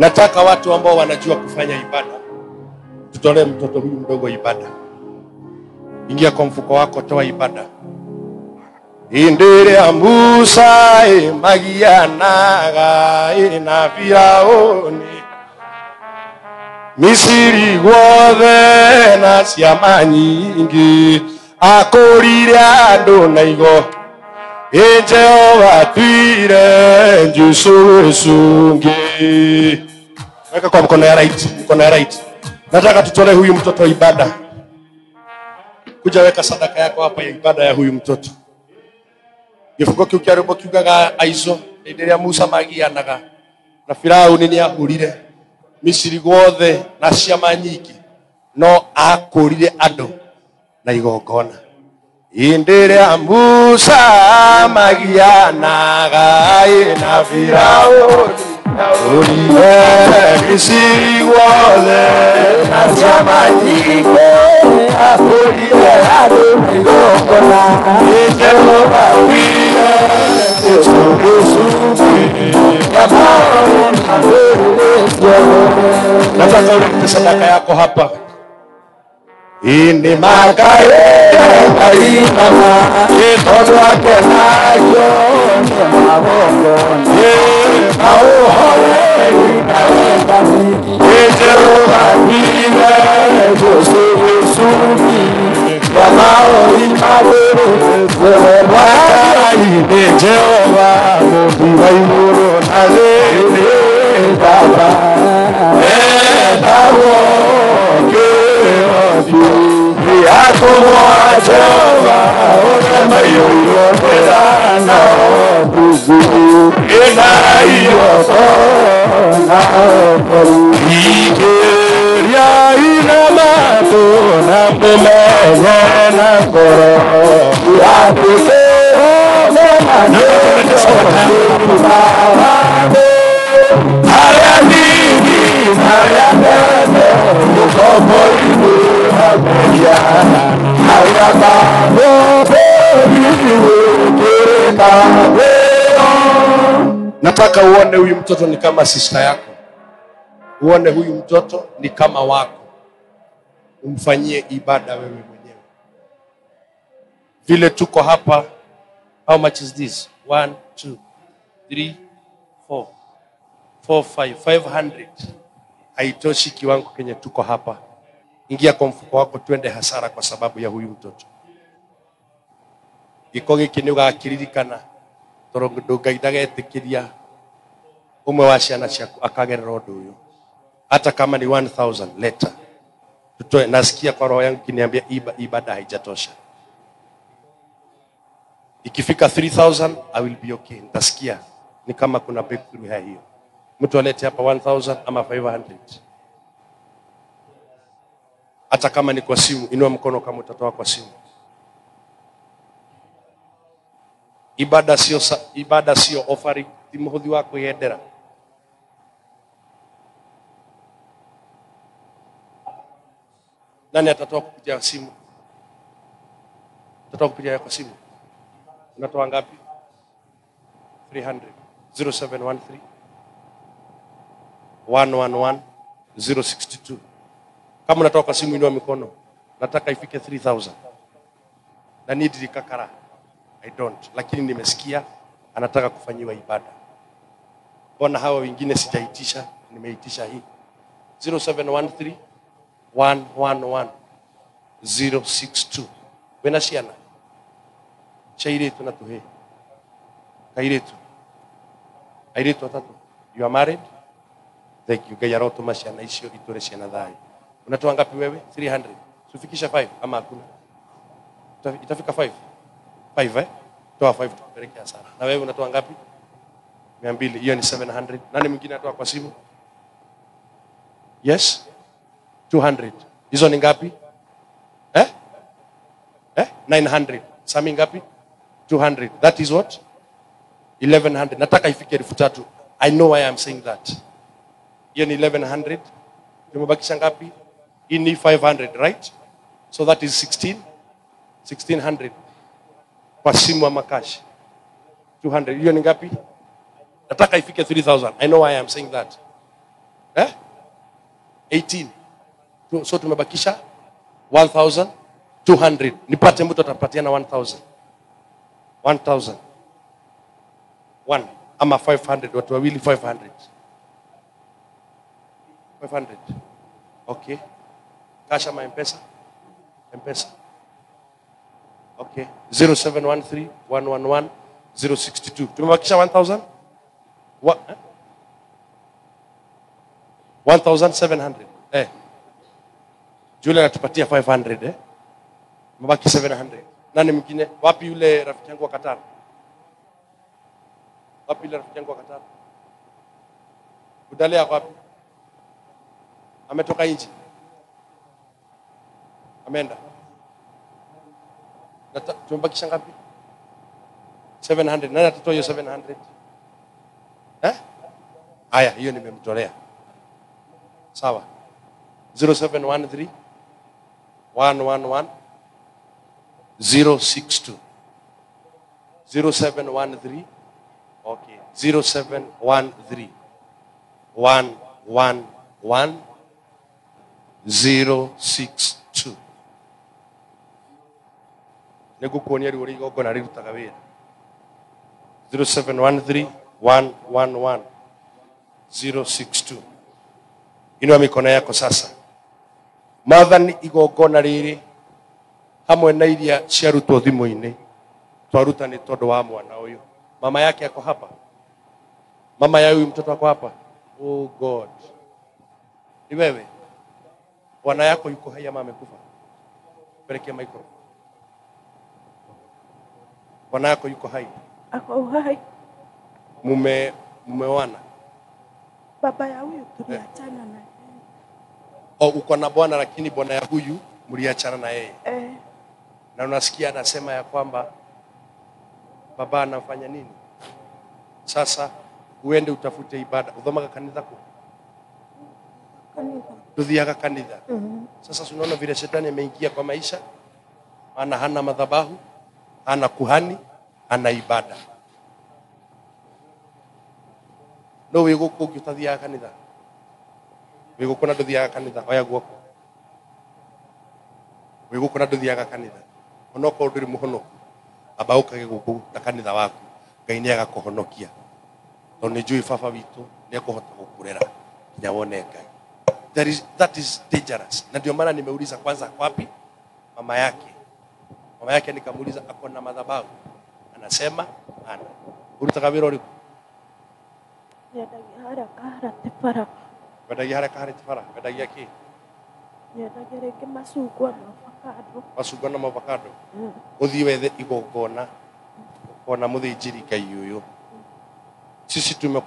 nataka watu ambao wanajua kufanya ibada tutolee mtoto huyu mdogo ibada. Ingia kwa mfuko wako toa ibada. Indire musa ĩmagianaga na firaoni misiri guothe na ciama nyingi akũrire andũ na igo ĩ jehova tuire njusu gĩcungi weka kwa mkono ya right mkono ya right. Nataka tutole huyu mtoto ibada. Kuja weka sadaka yako hapa ya ibada ya huyu mtoto. Gĩbungo kĩu kĩa rwĩmbo kiugaga aico hĩndĩ ĩrĩa musa magianaga na firaũni nĩ ahũrire misiri guothe na ciama nyingĩ. No akũrire andũ na igongona ĩrĩa musa magianaga na firaũni ũrire misiri guothe na ciama nyingĩ akũrire andũ na igongona ĩ jehova wire nataka ulete sadaka yako hapa Ini makaye bari mama ye todo ate nayo ni mawo ye mawo ye, ni kawe bari ye jero bari na jo se su ni mama o ni mawo ni se wa ni jero wa mo ayọ̀tọ̀nà ọ̀pọ̀lù. Ìjèrè àyínà máa tó na pẹ̀lẹ́ ẹ̀yẹ́ na kọ̀rọ̀. Àtúnṣe ọ̀gbẹ́ máa ní ọ̀pọ̀lù bàbá tó. Àrẹ ní ìdí ìsàlẹ̀ bẹ́ẹ̀ bẹ́ẹ̀. Nataka uone huyu mtoto ni kama sista yako. Uone huyu mtoto ni kama wako. Umfanyie ibada wewe mwenyewe. Vile tuko hapa how much is this? One two three four. Four five. Five hundred. Haitoshi kiwango kenye tuko hapa. Ingia kwa mfuko wako twende hasara kwa sababu ya huyu mtoto. Giko giki nä å gakiririkana tondå ngai ũmwe wa ciana ciaku akagerera ũndũ ũyũ hata kama ni 1000 leta. Tutoe nasikia kwa roho yangu kiniambia iba, ibada haijatosha. Ikifika 3000 i will be okay. Nitasikia ni kama kuna breakthrough hai hiyo. Mtu alete hapa 1000 ama 500 hata kama ni kwa simu inua mkono kama utatoa kwa simu. Ibada sio ibada sio offering. Ti wako wa nani atatoa kupitia simu? Utatoa kupitia kwa simu. Unatoa ngapi? 300 0713 111 062 kama unatoa kwa simu inua mikono. Nataka ifike 3000 na need likakara. I don't, lakini nimesikia anataka kufanyiwa ibada. Mbona hawa wengine sijaitisha, nimeitisha hii. 0713 111 062 wena ciana ciairĩtu na tuhe kairitu airitu atatu. You are married? Thank you. Ngai arotũma ciana icio iture ciana thayũ unatoa ngapi wewe? 300 sufikisha 5 ama hakuna? Itafika 5 5 eh? toa 5 tupeleke hasara na wewe unatoa ngapi mia mbili. Hiyo ni 700 nani mwingine atoa kwa simu? Yes 200 hizo ni ngapi? Eh? Eh? 900 sami ngapi? 200 that is what? 1100 nataka ifike elfu tatu. I know why I'm saying that. Hiyo ni 1100 tumebakisha ngapi? Hii ni 500 right? So that is 16 1600 kwa simu ama cash. 200 hiyo ni ngapi? Nataka ifike 3000 i know why I'm saying that. Eh? 18 Tu- so tumebakisha 1200 nipate mtu atapatiana 1000 1000 one ama 500 watu wawili 500 500 okay. Cash ama mpesa? Mpesa. Okay. 0713 111 062 tumebakisha 1000 Wa- eh? 1700 eh Julia anatupatia 500 eh? Mabaki 700 nani mwingine? Wapi yule rafiki yangu wa Qatar? Wapi yule rafiki yangu wa Qatar? Udalea wapi? Ametoka nje. Ameenda. Nata- tumebakisha ngapi? 700 nani atatoa hiyo 700 eh? Haya hiyo nimemtolea. Sawa. 0713 111 062 0713 okay. 0713 111 062 nĩngũkuonia ruo rĩa igongona rĩrutaga wĩra. 0713 111 062 inua mikono yako sasa mathani igongona rĩrĩ hamwe na iria ciarutwo thimũ-inĩ. Twaruta nĩ tondũ wa mwana ũyũ. Mama yake ako hapa? Mama ya huyu mtoto ako hapa? Oh god. Ni wewe? Bwana yako yuko hai ama amekufa? Pelekea micro bwana yako yuko hai? Ako hai. Mume mumeoana Baba ya huyu tuliachana na o uko na bwana lakini bwana ya huyu mliachana na yeye. Eh, na unasikia anasema ya kwamba baba anafanya nini? Sasa uende utafute ibada. Uthomaga kanitha ku. Tuthiaga kanitha mm. -hmm. sasa si unaona vile shetani ameingia kwa maisha. Ana hana madhabahu hana kuhani hana ibada. No wä gå kå ngä å tathiaga kanitha wä gå kå na ndå kanitha. Oya guoko. Wä gå kå na ndå thiaga kanitha. Onokorwo ndå rä må amba å kage gå kå na kanitha waku. Ngai nä agakå honokia tondå nä njå baba witå nä ekå hota gå kå rera wone ngai. That is, that is dangerous. Na ndio maana nimeuliza kwanza ako wapi mama yake. Mama yake nikamuuliza ako na madhabahu anasema ana urutaga haraka ũrĩkũ wendagia harĩa kaharĩte bara wendagia kĩ nyendagia rĩngĩ macungwa na avocado. Macungwa na mavakado mm. ũthiĩ wethe igongona. Ũkona mũthĩnjĩri ngai ũyũ sisi tume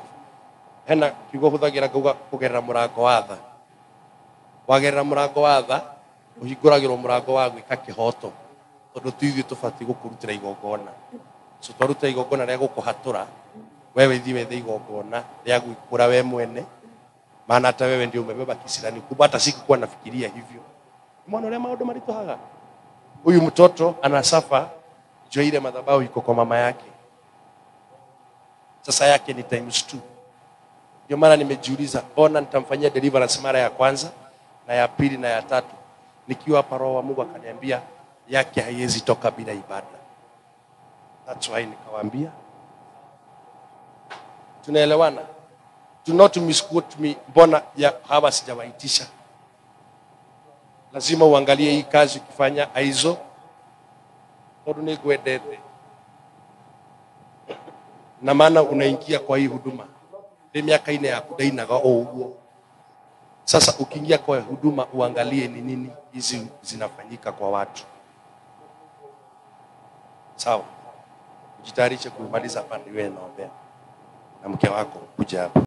hena kiugo hũthagĩra ngauga kũgerera mũrango wa tha. Wagerera mũrango wa tha ũhingũragĩrwo mũrango wa gwĩka kĩhoto. Tondũ tuithuĩ tũbatiĩ gũkũrutĩra igongona. So twaruta igongona rĩa gũkũhatũra wewe ithiĩ wethe igongona rĩa gwĩkũra we mwene maana hata wewe ndio umebeba kisirani kubwa hata sikukuwa nafikiria hivyo. Mwana maodo marito haga huyu mtoto anasafa ya ile madhabahu iko kwa mama yake. Sasa yake ni times two. Ndio maana nimejiuliza mbona nitamfanyia deliverance mara ya kwanza na ya pili na ya tatu? Nikiwa hapa roho wa mungu akaniambia yake haiwezi toka bila ibada. That's why nikawaambia tunaelewana do not misquote me. Mbona ya hawa sijawaitisha? Lazima uangalie hii kazi ukifanya aizo. Ngwendete na maana unaingia kwa hii huduma. Ni miaka ine ya kudainaga o uguo sasa ukiingia kwa huduma uangalie ni nini hizi zinafanyika kwa watu. Sawa. Ujitayarishe kumaliza pande wewe naombea na mke wako kuja hapa